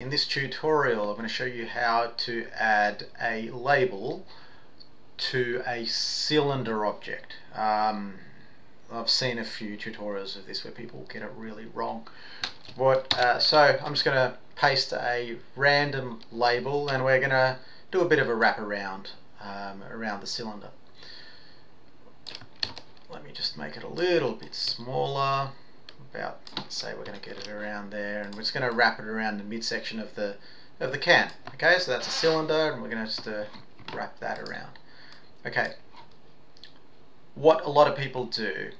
In this tutorial I'm going to show you how to add a label to a cylinder object. Um, I've seen a few tutorials of this where people get it really wrong. What? Uh, so I'm just going to paste a random label and we're going to do a bit of a wraparound um, around the cylinder. Let me just make it a little bit smaller about say we're going to get it around there and we're just going to wrap it around the midsection of the of the can. Okay so that's a cylinder and we're going to just uh, wrap that around. Okay. What a lot of people do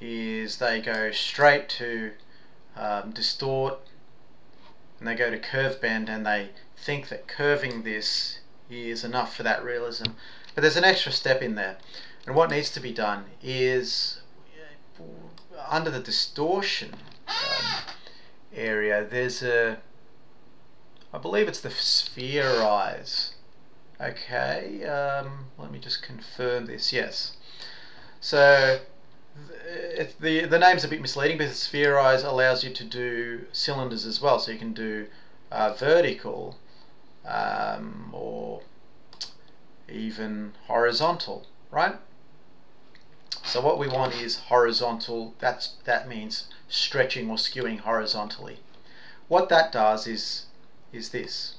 is they go straight to um, distort and they go to curve bend and they think that curving this is enough for that realism. But there's an extra step in there and what needs to be done is under the distortion um, area, there's a, I believe it's the spherize. Okay, um, let me just confirm this. Yes. So the, the the name's a bit misleading because spherize allows you to do cylinders as well. So you can do uh, vertical um, or even horizontal, right? So what we want is horizontal, that's, that means stretching or skewing horizontally. What that does is, is this.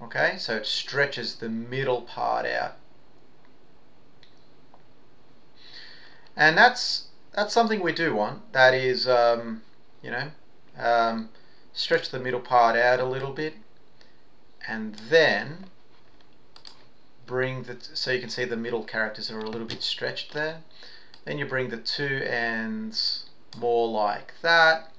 Okay, so it stretches the middle part out. And that's, that's something we do want. That is, um, you know, um, stretch the middle part out a little bit. And then bring the, so you can see the middle characters are a little bit stretched there. Then you bring the two ends more like that.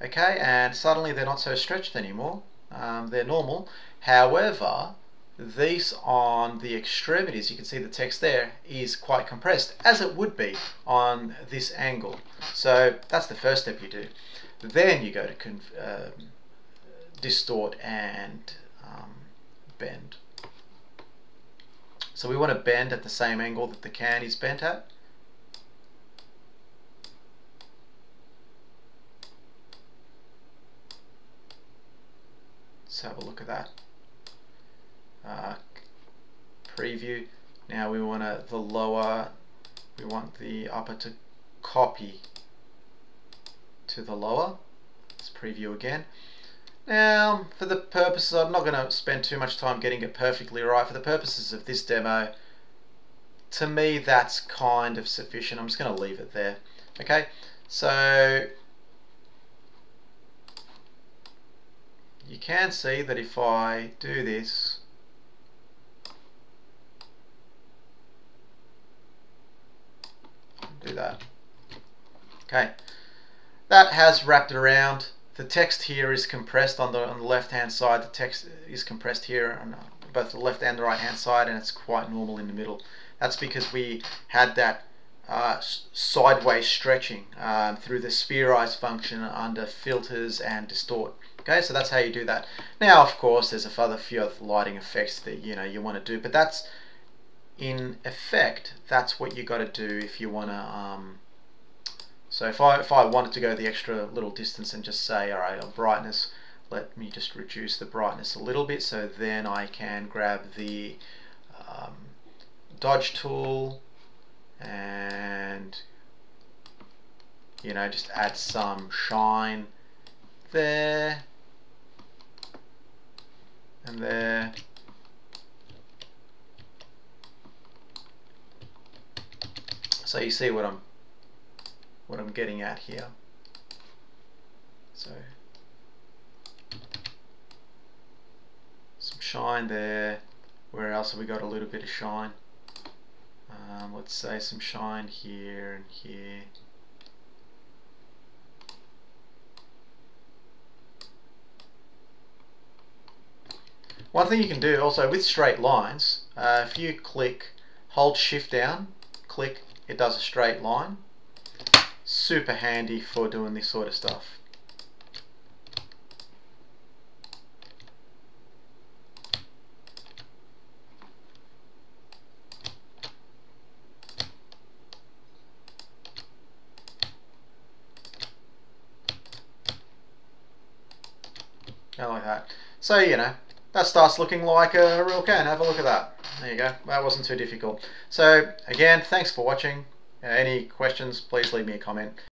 Okay, and suddenly they're not so stretched anymore. Um, they're normal. However, these on the extremities, you can see the text there, is quite compressed, as it would be on this angle. So that's the first step you do. Then you go to um, distort and um, bend. So we want to bend at the same angle that the can is bent at. Let's have a look at that. Uh, preview. Now we want to, the lower, we want the upper to copy to the lower. Let's preview again. Now, for the purposes, I'm not going to spend too much time getting it perfectly right. For the purposes of this demo, to me, that's kind of sufficient. I'm just going to leave it there. Okay, so you can see that if I do this, do that. Okay, that has wrapped it around the text here is compressed on the on the left hand side. The text is compressed here on both the left and the right hand side and it's quite normal in the middle. That's because we had that uh, sideways stretching um, through the spherize function under filters and distort. Okay so that's how you do that. Now of course there's a other few other lighting effects that you know you want to do but that's in effect that's what you got to do if you want to um, so if I, if I wanted to go the extra little distance and just say, alright, on brightness, let me just reduce the brightness a little bit so then I can grab the um, dodge tool and you know just add some shine there and there. So you see what I'm what I'm getting at here. So some shine there. Where else have we got a little bit of shine? Um, let's say some shine here and here. One thing you can do also with straight lines, uh, if you click, hold shift down, click, it does a straight line super handy for doing this sort of stuff. Like that. So, you know, that starts looking like a real can. Have a look at that. There you go. That wasn't too difficult. So, again, thanks for watching. Uh, any questions, please leave me a comment.